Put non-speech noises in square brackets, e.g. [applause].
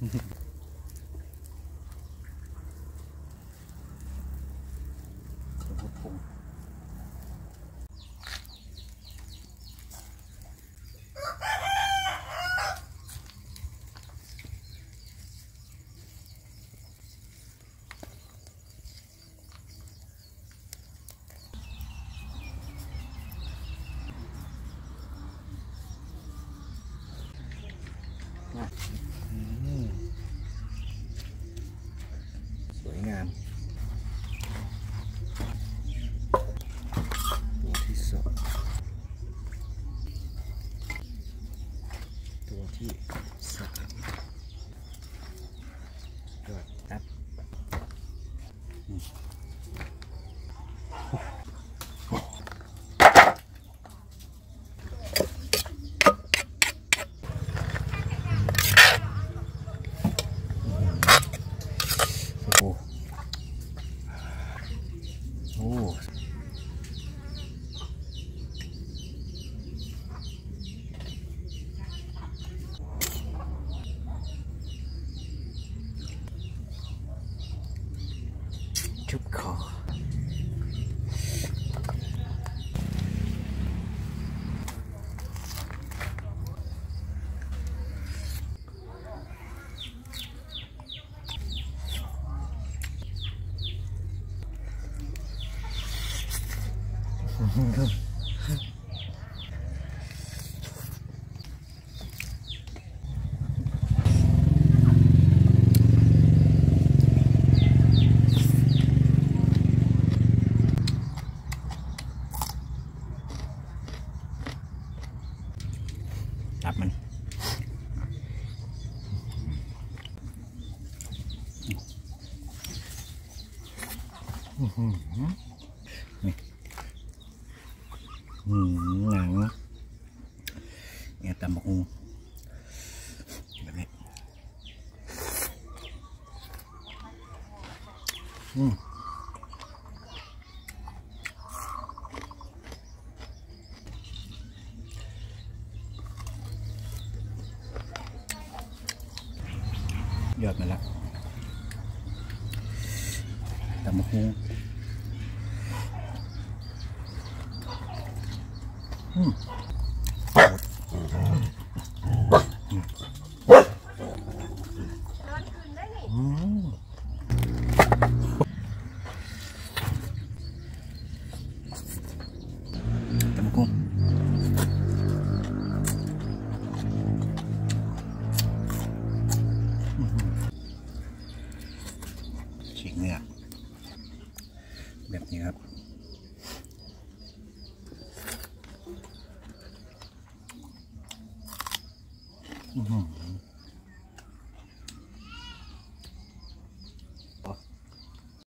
嗯 [laughs] 哼 của anh em ชุบคอ ตับมันหืมหนังเนี่ยตำบักหุ่งแบบนี้อืม ยอดมาแล้วตำบักหุ่งอืมอืมตำกุ้งอื้อหือฉีกเนื้อแบบนี้ครับ อื้อหือ